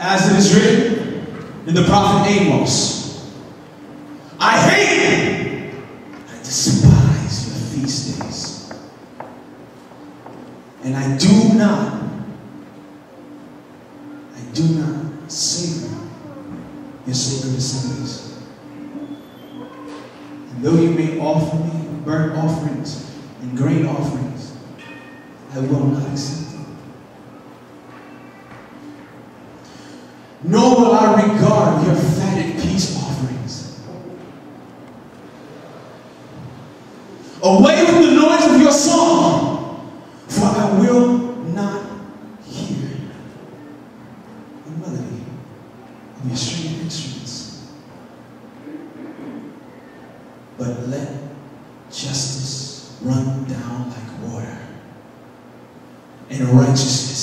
as it is written in the prophet Amos. I hate, I despise your feast days. And I do not, I do not savor your sacred assemblies. And though you may offer me burnt offerings and grain offerings, I will not accept Nor will I regard your fatted peace offerings. Away with the noise of your song, for I will not hear the melody of your stringed instruments. But let justice run down like water, and righteousness